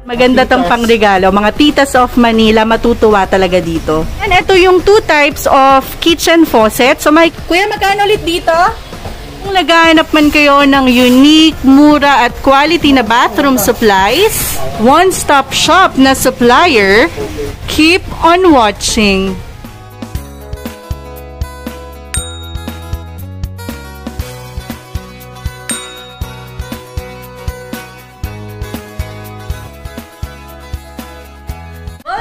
Maganda tong pangregalo. Mga titas of Manila, matutuwa talaga dito. And ito yung two types of kitchen faucet. So, may, kuya, magkano ulit dito? Kung naghahanap man kayo ng unique, mura at quality na bathroom supplies, one-stop shop na supplier, keep on watching.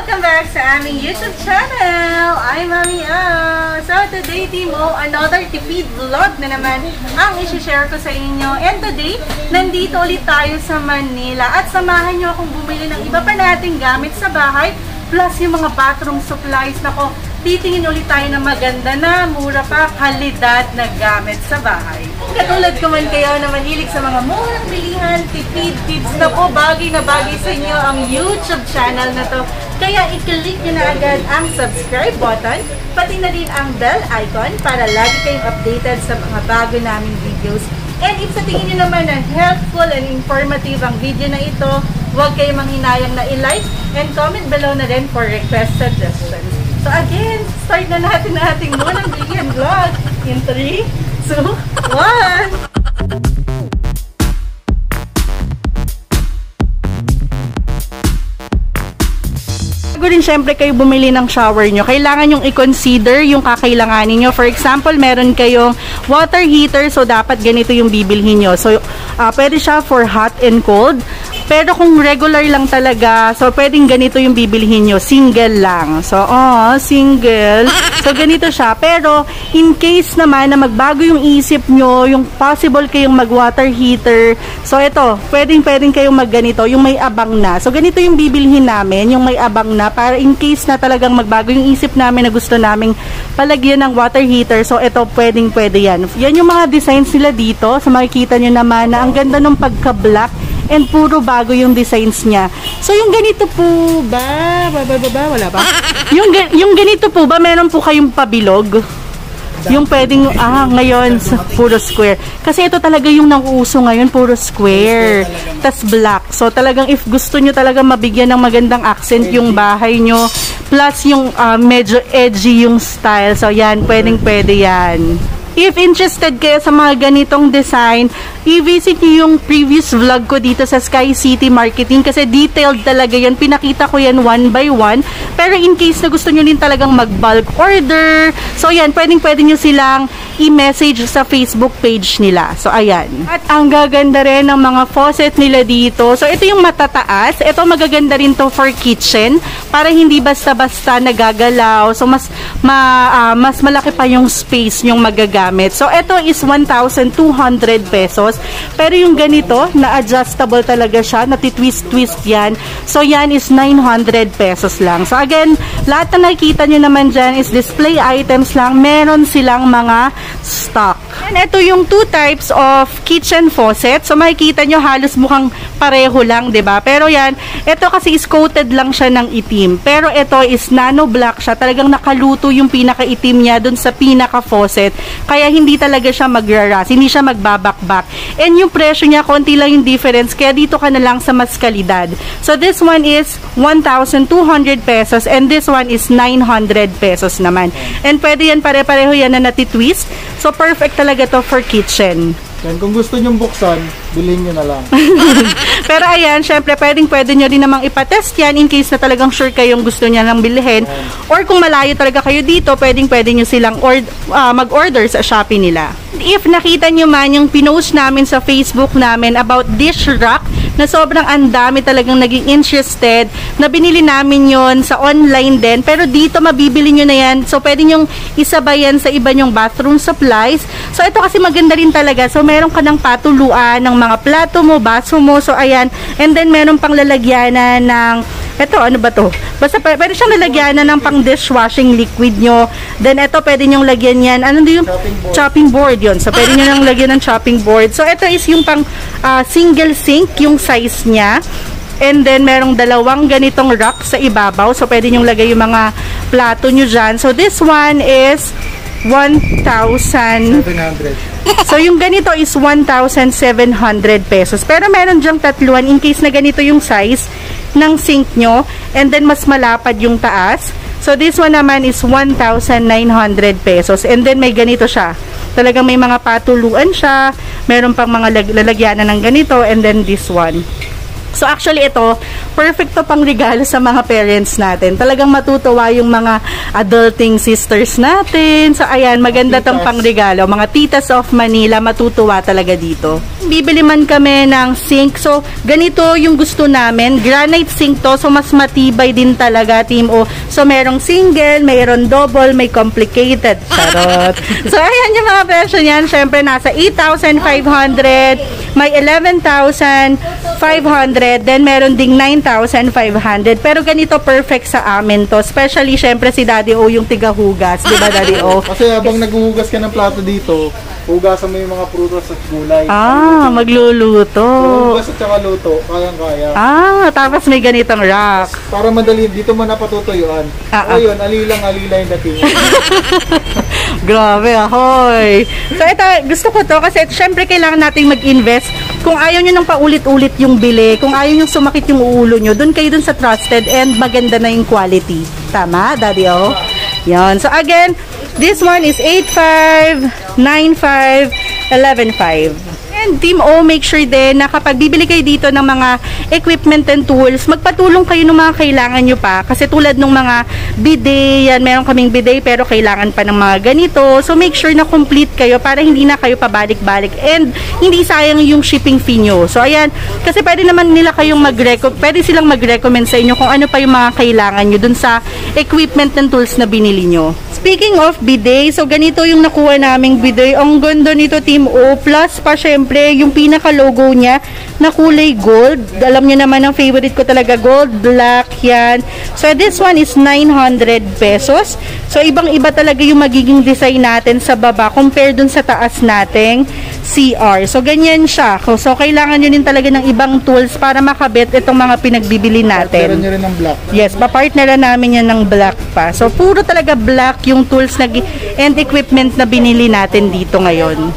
Welcome back sa aming YouTube channel! I'm Mami Ah! So today, Timo, another tipid vlog na naman ang isi-share ko sa inyo. And today, nandito ulit tayo sa Manila at samahan nyo akong bumili ng iba pa nating gamit sa bahay plus yung mga bathroom supplies. Nako, titingin ulit tayo ng maganda na, mura pa, kalidad na gamit sa bahay. Katulad ko man kayo na manilig sa mga murang bilihan, tipid tips na po, bagay na bagay sa inyo ang YouTube channel na to. Kaya i-click nyo na agad ang subscribe button, pati na din ang bell icon para lagi kayong updated sa mga bago naming videos. And if sa tingin nyo naman na helpful and informative ang video na ito, huwag kayong manghinayang na i-like and comment below na rin for request suggestions. So again, start na natin na ating munang bilihan vlog in 3, 2, 1! Bago rin syempre kayo bumili ng shower nyo, kailangan yung i-consider yung kakailanganin nyo. For example, meron kayong water heater, so dapat ganito yung bibilhin nyo. So, uh, pwede siya for hot and cold. Pero kung regular lang talaga, so pwedeng ganito yung bibilhin nyo. Single lang. So, oh, single. So, ganito siya. Pero, in case naman na magbago yung isip nyo, yung possible kayong mag-water heater. So, ito, pwedeng pwedeng kayong magganito, yung may abang na. So, ganito yung bibilhin namin, yung may abang na, para in case na talagang magbago yung isip namin na gusto naming palagyan ng water heater. So, ito, pwedeng pwede yan. Yan yung mga designs nila dito. So, makikita nyo naman na ang ganda ng pagka-black and puro bago yung designs niya. So, yung ganito po ba? Ba, ba, ba, ba? Wala ba? yung, yung ganito po ba, meron po kayong pabilog? Yung pwedeng, ah, ngayon, puro square. Kasi ito talaga yung nauuso ngayon, puro square. Tas black. So, talagang if gusto nyo talaga mabigyan ng magandang accent yung bahay nyo, plus yung ah, medyo edgy yung style. So, yan, pwedeng pwede yan. If interested kayo sa mga ganitong design, i-visit nyo yung previous vlog ko dito sa Sky City Marketing kasi detailed talaga yan. Pinakita ko yan one by one. Pero in case na gusto nyo din talagang mag-bulk order, so yan, pwedeng pwede nyo silang i-message sa Facebook page nila. So ayan. At ang gaganda rin ng mga faucet nila dito. So ito yung matataas. Ito magaganda rin to for kitchen para hindi basta-basta nagagalaw. So mas ma, ah, mas malaki pa yung space yung magagamit. So ito is 1,200 pesos. Pero yung ganito, na adjustable talaga siya, natitwist-twist yan. So yan is 900 pesos lang. So again, lahat na nakikita nyo naman dyan is display items lang. Meron silang mga stock. And ito yung two types of kitchen faucet. So makikita nyo halos mukhang pareho lang, 'di ba? Pero yan, ito kasi is coated lang siya ng itim. Pero ito is nano black siya. Talagang nakaluto yung pinakaitim niya dun sa pinaka faucet. Kaya hindi talaga siya magraras, hindi siya magbabakbak. And yung presyo niya konti lang yung difference. Kaya dito ka na lang sa mas kalidad. So this one is 1,200 pesos and this one is 900 pesos naman. And pwede yan pare-pareho yan na natitwist. So perfect talaga to for kitchen. Yan, kung gusto nyong buksan, bilhin nyo na lang. Pero ayan, syempre pwedeng pwede nyo din namang ipatest yan in case na talagang sure kayong gusto niya lang bilhin. Or kung malayo talaga kayo dito, pwedeng pwede nyo silang or, ah, mag-order sa Shopee nila. If nakita nyo man yung pinost namin sa Facebook namin about dish rack, na sobrang ang dami talagang naging interested, na binili namin yon sa online din. Pero dito mabibili nyo na yan. So pwede nyong isabayan sa iba nyong bathroom supplies. So ito kasi maganda rin talaga. So meron ka ng patuluan ng mga plato mo, baso mo. So ayan. And then meron pang lalagyanan ng ito, ano ba to? Basta pwede siyang lalagyanan ng pang dishwashing liquid nyo. Then ito, pwede nyong lagyan yan. Ano yung Chopping board. chopping board yun. So pwede nyo nang lagyan ng chopping board. So ito is yung pang ah, single sink, yung size niya. And then, merong dalawang ganitong rack sa ibabaw. So, pwede nyong lagay yung mga plato nyo dyan. So, this one is 1,000 700. So, yung ganito is 1,700 pesos. Pero meron dyang tatluan in case na ganito yung size. Ng sink nyo. And then, mas malapad yung taas. So, this one naman is 1,900 pesos. And then, may ganito siya. Talagang may mga patuluan siya. Meron pang mga lag- lalagyanan ng ganito. And then, this one. So actually ito, perfect to pang regalo sa mga parents natin. Talagang matutuwa yung mga adulting sisters natin. So ayan, maganda tong Titas. pang regalo. Mga titas of Manila, matutuwa talaga dito. Bibili man kami ng sink. So ganito yung gusto namin. Granite sink to. So mas matibay din talaga, Team O. So merong single, mayroon double, may complicated. Charot. so ayan yung mga presyo niyan. Siyempre nasa 8,500, may 11,500, then meron ding 9,500. Pero ganito perfect sa amin to. Especially syempre si Daddy O yung tigahugas, 'di ba Daddy O? Kasi habang naghuhugas ka ng plato dito, hugasan mo yung mga prutas at gulay. Ah, magluluto. Hugas at saka luto, kayang-kaya. Ah, tapos may ganitong rack. Para madali, dito mo napatutuyuan. Ah, ah. Ayun, alilang-alila yung dating. Grabe, ahoy. So ito, gusto ko to kasi syempre kailangan nating mag-invest. Kung ayaw nyo nang paulit-ulit yung bili, kung ayaw nyo sumakit yung ulo nyo, dun kayo dun sa trusted and maganda na yung quality. Tama, Daddy O? Yan. So again, this one is 8.5, 9.5, 11.5. And Team O, make sure din na kapag bibili kayo dito ng mga equipment and tools, magpatulong kayo ng mga kailangan nyo pa. Kasi tulad ng mga bidet, yan, meron kaming bidet pero kailangan pa ng mga ganito. So make sure na complete kayo para hindi na kayo pabalik-balik and hindi sayang yung shipping fee nyo. So ayan, kasi pwede naman nila kayong mag pwede silang mag-recommend sa inyo kung ano pa yung mga kailangan nyo dun sa equipment and tools na binili nyo. Speaking of bidet, so ganito yung nakuha naming bidet. Ang ganda nito Team O. Plus pa syempre, yung pinaka-logo niya na kulay gold. Alam niyo naman ang favorite ko talaga, gold, black, yan. So this one is 900 pesos. So ibang-iba talaga yung magiging design natin sa baba compare dun sa taas nating CR. So ganyan siya. So kailangan nyo din talaga ng ibang tools para makabit itong mga pinagbibili natin. nyo rin ng black. Yes, papartneran namin yan ng black pa. So, puro talaga black yung tools na, and equipment na binili natin dito ngayon.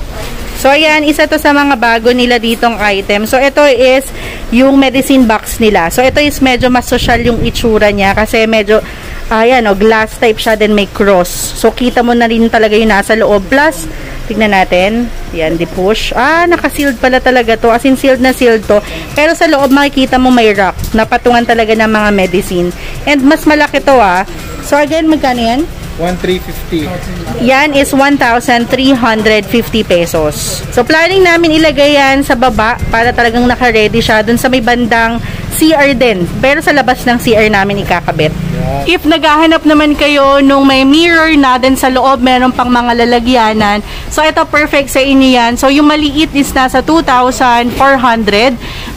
So, ayan, isa to sa mga bago nila ditong item. So, ito is yung medicine box nila. So, ito is medyo mas social yung itsura niya kasi medyo, ayan, oh, glass type siya, then may cross. So, kita mo na rin talaga yung nasa loob. Plus, tignan natin. Yan, di push. Ah, naka-sealed pala talaga to. As in, sealed na sealed to. Pero sa loob, makikita mo may rack. Napatungan talaga ng mga medicine. And mas malaki to ah. So, again, magkano yan? 1,350. Yan is 1,350 pesos. So, planning namin ilagay yan sa baba para talagang naka-ready siya dun sa may bandang CR din. Pero sa labas ng CR namin ikakabit. If naghahanap naman kayo nung may mirror na din sa loob, meron pang mga lalagyanan. So, ito perfect sa inyo yan. So, yung maliit is nasa 2,400.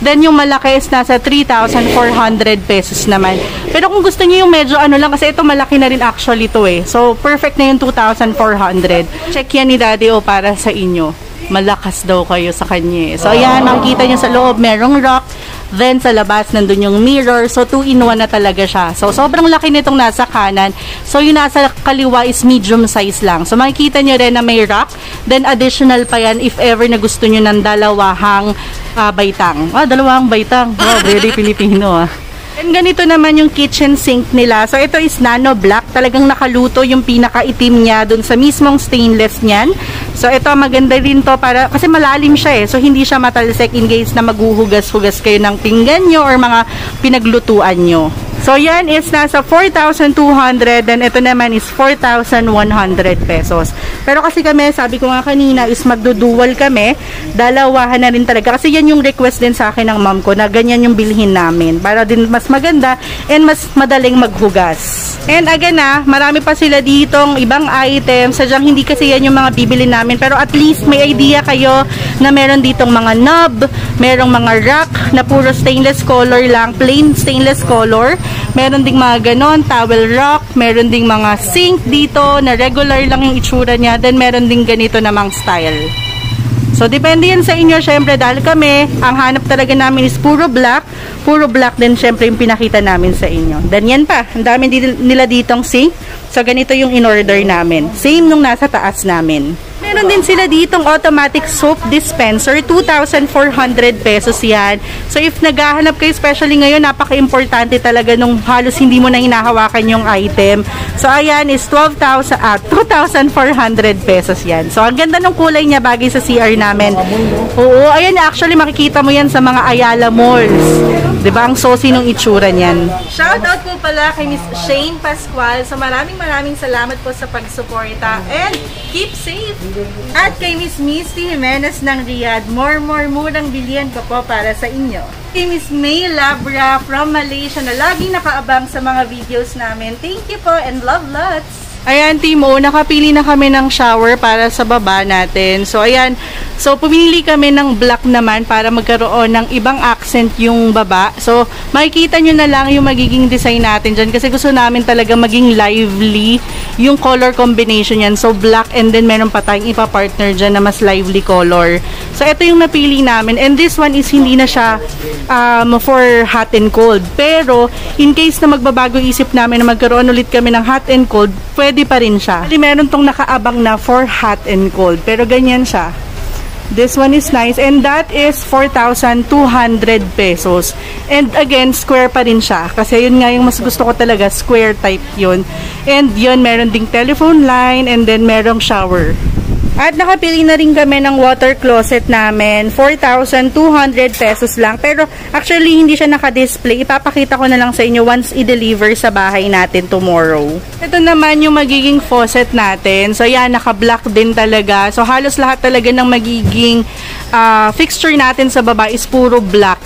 Then, yung malaki is nasa 3,400 pesos naman. Pero kung gusto niyo yung medyo ano lang, kasi ito malaki na rin actually to eh. So, perfect na yung 2,400. Check yan ni Daddy O para sa inyo. Malakas daw kayo sa kanya eh. So, ayan, makikita nyo sa loob, merong rock. Then, sa labas, nandun yung mirror. So, 2-in-1 na talaga siya. So, sobrang laki nitong nasa kanan. So, yung nasa kaliwa is medium size lang. So, makikita nyo rin na may rack. Then, additional pa yan if ever na gusto nyo ng dalawahang ah, baitang. Ah, dalawang baitang. Wow, very Filipino ah. And ganito naman yung kitchen sink nila. So, ito is nano black. Talagang nakaluto yung pinakaitim niya dun sa mismong stainless niyan. So, ito maganda rin to para, kasi malalim siya eh. So, hindi siya matalsek in case na maghuhugas-hugas kayo ng pinggan nyo or mga pinaglutuan nyo. So, yan is nasa 4,200 then ito naman is 4,100 pesos. Pero kasi kami, sabi ko nga kanina, is magdudual kami. Dalawahan na rin talaga. Kasi yan yung request din sa akin ng mom ko na ganyan yung bilhin namin. Para din mas maganda and mas madaling maghugas. And again na, marami pa sila ditong ibang items. Sadyang hindi kasi yan yung mga bibili namin. Pero at least may idea kayo na meron ditong mga knob, merong mga rack na puro stainless color lang, plain stainless color. Meron ding mga ganon, towel rack, meron ding mga sink dito na regular lang yung itsura niya. Then meron ding ganito namang style. So, depende yan sa inyo, syempre, dahil kami, ang hanap talaga namin is puro black. Puro black din, syempre, yung pinakita namin sa inyo. Then, yan pa. Ang dami nila ditong sink. So, ganito yung in-order namin. Same nung nasa taas namin. Meron din sila ditong automatic soap dispenser, 2,400 pesos yan. So if naghahanap kayo, especially ngayon, napaka-importante talaga nung halos hindi mo na hinahawakan yung item. So ayan is 12,000 ah, 2,400 pesos yan. So ang ganda ng kulay niya bagay sa CR namin. Oo, ayan actually makikita mo yan sa mga Ayala malls. 'Di ba? Ang saucy nung itsura niyan. Shout out po pala kay Miss Shane Pascual. So maraming maraming salamat po sa pagsuporta and keep safe. At kay Miss Misty Jimenez ng Riyadh, more more murang bilihan ko po para sa inyo. Kay Miss May Labra from Malaysia na laging nakaabang sa mga videos namin. Thank you po and love lots! Ayan, Timo, nakapili na kami ng shower para sa baba natin. So, ayan. So, pumili kami ng black naman para magkaroon ng ibang accent yung baba. So, makikita nyo na lang yung magiging design natin dyan kasi gusto namin talaga maging lively yung color combination yan. So, black and then meron pa tayong ipa-partner dyan na mas lively color. So, ito yung napili namin. And this one is hindi na siya um, for hot and cold. Pero, in case na magbabago isip namin na magkaroon ulit kami ng hot and cold, pwede pa rin siya. Actually, meron tong nakaabang na for hot and cold. Pero ganyan siya. This one is nice and that is 4,200 pesos. And again, square pa rin siya. Kasi yun nga yung mas gusto ko talaga, square type yun. And yun, meron ding telephone line and then merong shower. At nakapili na rin kami ng water closet namin. 4,200 pesos lang. Pero actually, hindi siya naka-display. Ipapakita ko na lang sa inyo once i-deliver sa bahay natin tomorrow. Ito naman yung magiging faucet natin. So yan, naka-black din talaga. So halos lahat talaga ng magiging uh, fixture natin sa baba is puro black.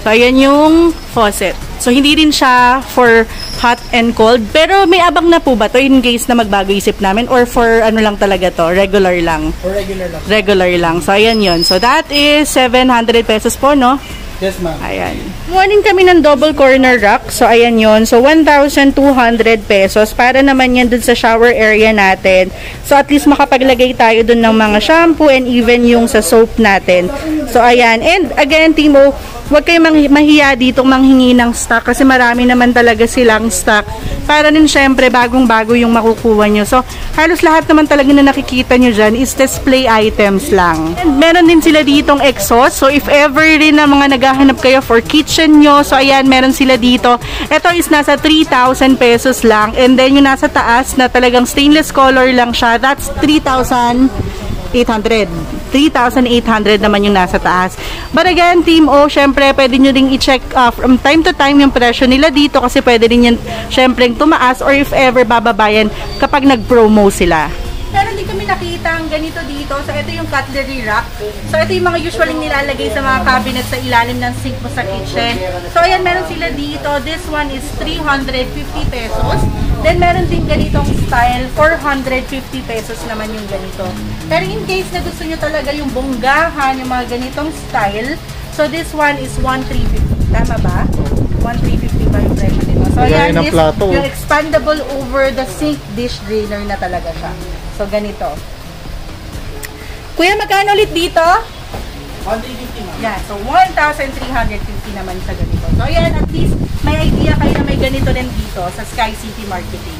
So ayan yung faucet. So, hindi rin siya for hot and cold. Pero may abang na po ba to in case na magbago isip namin? Or for ano lang talaga to? Regular lang? For regular lang. Regular lang. So, ayan yon So, that is 700 pesos po, no? Yes, ma'am. Ayan. Morning kami ng double corner rack. So, ayan yon So, 1,200 pesos. Para naman yan dun sa shower area natin. So, at least makapaglagay tayo dun ng mga shampoo and even yung sa soap natin. So, ayan. And again, Timo, huwag kayong mahiya dito manghingi ng stock kasi marami naman talaga silang stock. Para din syempre, bagong-bago yung makukuha nyo. So, halos lahat naman talaga na nakikita nyo dyan is display items lang. And meron din sila ditong exhaust. So, if ever rin na mga naghahanap kayo for kitchen nyo, so ayan, meron sila dito. Ito is nasa 3,000 pesos lang. And then, yung nasa taas na talagang stainless color lang siya, that's 3,000 800. 3,800 naman yung nasa taas. But again, Team O, syempre, pwede nyo ring i-check uh, from time to time yung presyo nila dito kasi pwede rin yan, syempre, tumaas or if ever bababayan kapag nag-promo sila. Pero hindi kami nakita ang ganito dito. So, ito yung cutlery rack. So, ito yung mga usually nilalagay sa mga cabinet sa ilalim ng sink mo sa kitchen. So, ayan, meron sila dito. This one is 350 pesos. Then, meron din ganitong style. 450 pesos naman yung ganito. Pero in case na gusto nyo talaga yung bonggahan, yung mga ganitong style, so this one is 1,350. Tama ba? 1,350 ba yung presyo nito? So, Kaya ayan, ng this, plato. yung expandable over the sink dish drainer na talaga siya. So, ganito. Kuya, magkano ulit dito? 150, ma'am. Yan. So, 1,350 naman sa ganito. So, ayan, at least may idea kayo na may ganito rin dito sa Sky City Marketing.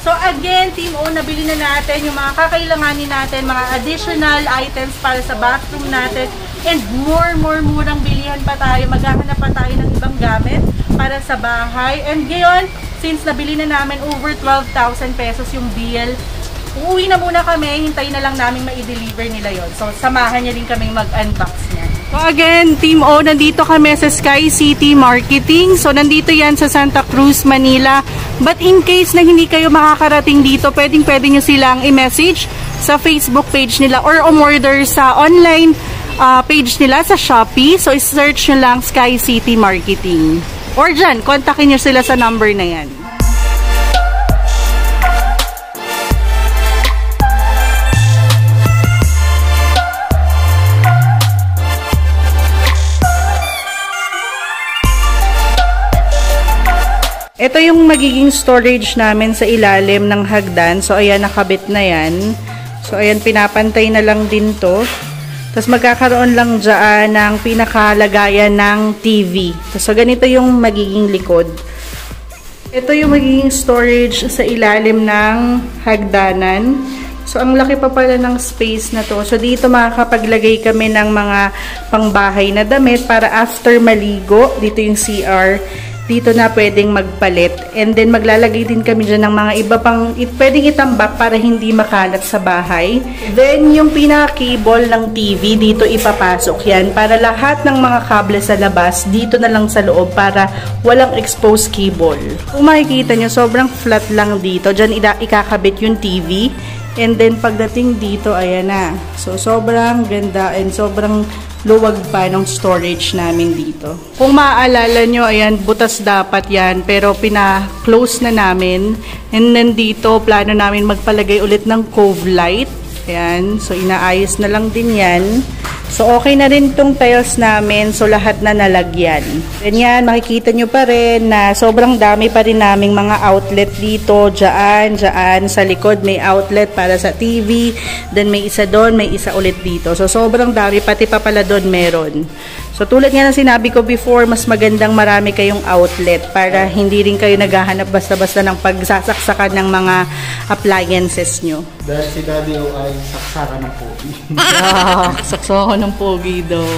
So, again, Team O, nabili na natin yung mga kakailanganin natin, mga additional items para sa bathroom natin, and more, more, murang bilihan pa tayo. Maghahanap pa tayo ng ibang gamit para sa bahay. And ngayon, since nabili na namin over 12,000 pesos yung bill, uuwi na muna kami, hintayin na lang namin ma-deliver nila yon. So, samahan niya din kami mag-unbox. Again, Team O, nandito kami sa Sky City Marketing. So, nandito yan sa Santa Cruz, Manila. But in case na hindi kayo makakarating dito, pwedeng pwede nyo silang i-message sa Facebook page nila or umorder sa online uh, page nila sa Shopee. So, search nyo lang Sky City Marketing. Or dyan, kontakin nyo sila sa number na yan. Ito yung magiging storage namin sa ilalim ng hagdan. So, ayan, nakabit na yan. So, ayan, pinapantay na lang din to. Tapos, magkakaroon lang dyan ng pinakalagayan ng TV. So, ganito yung magiging likod. Ito yung magiging storage sa ilalim ng hagdanan. So, ang laki pa pala ng space na to. So, dito makakapaglagay kami ng mga pangbahay na damit para after maligo, dito yung CR, dito na pwedeng magpalit. And then, maglalagay din kami dyan ng mga iba pang, it, pwedeng itambak para hindi makalat sa bahay. Then, yung pinaka-cable ng TV, dito ipapasok yan para lahat ng mga kable sa labas, dito na lang sa loob para walang exposed cable. Kung makikita nyo, sobrang flat lang dito. Dyan ikakabit yung TV. And then, pagdating dito, ayan na. So, sobrang ganda and sobrang luwag pa ng storage namin dito. Kung maaalala nyo, ayan, butas dapat yan. Pero, pina-close na namin. And then, dito, plano namin magpalagay ulit ng cove light. Ayan. So, inaayos na lang din yan. So, okay na rin tong tiles namin. So, lahat na nalagyan. Ganyan, makikita nyo pa rin na sobrang dami pa rin naming mga outlet dito. Diyan, diyan. Sa likod may outlet para sa TV. Then, may isa doon, may isa ulit dito. So, sobrang dami. Pati pa pala doon meron. So, tulad nga ng sinabi ko before, mas magandang marami kayong outlet para hindi rin kayo naghahanap basta-basta ng pagsasaksakan ng mga appliances nyo. Dahil si Daddy ay saksakan ng pogi. Ah, sakso ako ng pogi daw.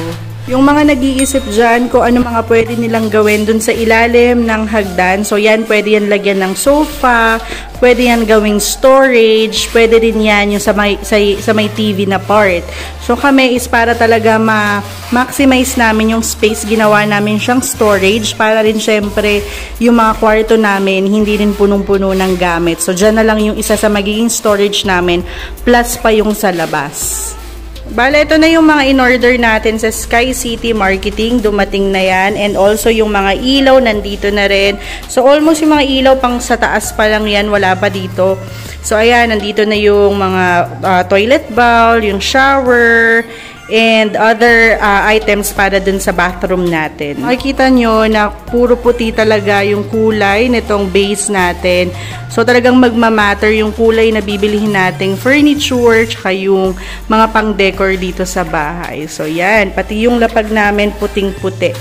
Yung mga nag-iisip dyan kung ano mga pwede nilang gawin dun sa ilalim ng hagdan. So, yan, pwede yan lagyan ng sofa, pwede yan gawing storage, pwede din yan yung sa may, sa, sa may TV na part. So, kami is para talaga ma-maximize namin yung space, ginawa namin siyang storage para rin syempre yung mga kwarto namin hindi rin punong-puno ng gamit. So, dyan na lang yung isa sa magiging storage namin plus pa yung sa labas. Bale, ito na yung mga in-order natin sa Sky City Marketing. Dumating na yan. And also, yung mga ilaw, nandito na rin. So, almost yung mga ilaw pang sa taas pa lang yan. Wala pa dito. So, ayan, nandito na yung mga uh, toilet bowl, yung shower, and other uh, items para dun sa bathroom natin. Makikita nyo na puro puti talaga yung kulay nitong base natin. So talagang magmamatter yung kulay na bibilihin nating furniture tsaka yung mga pang-decor dito sa bahay. So yan, pati yung lapag namin puting-puti.